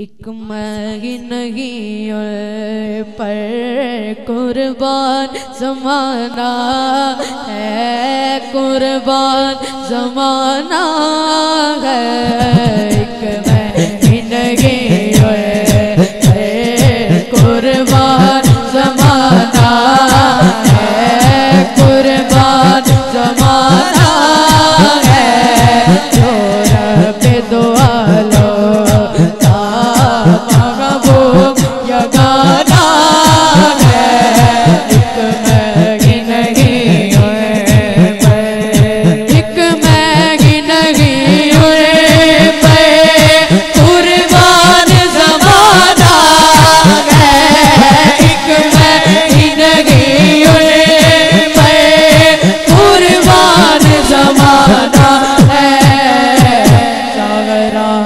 एक मैं पर कुर्बान जमाना है। कुर्बान जमाना है।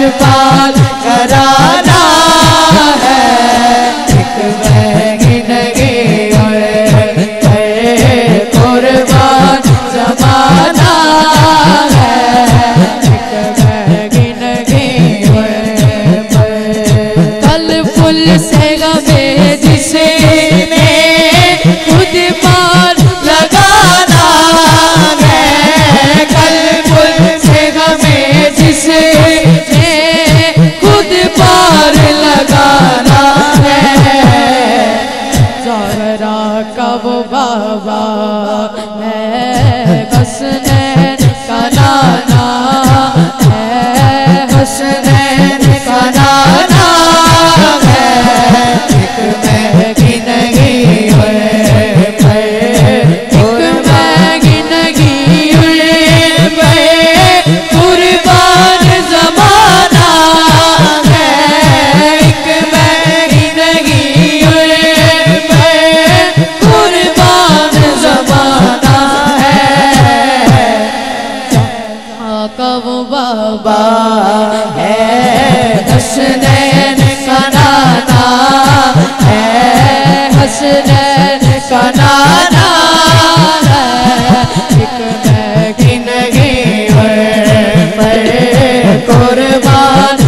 लजपाल कराना है। कुर्बान जमाना है। कल फुल से गमे जिसे है हसन का नाना है हसनैन कब बाबा है। हसनैन का नाना है। हसनैन का नाना एक महँगी नहीं है कुर्बान